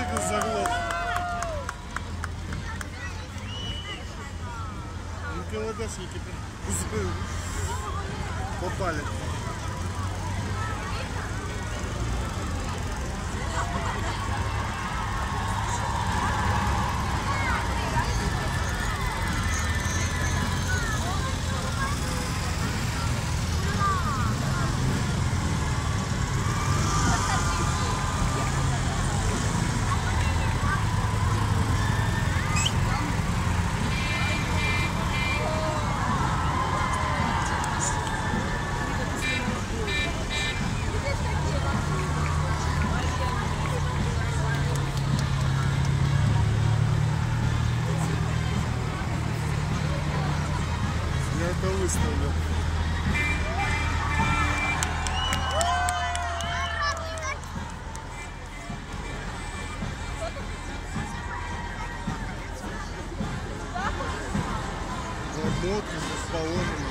мотоцикл заглох. НКВДшники попали. только выставлю. Вот, здесь положено.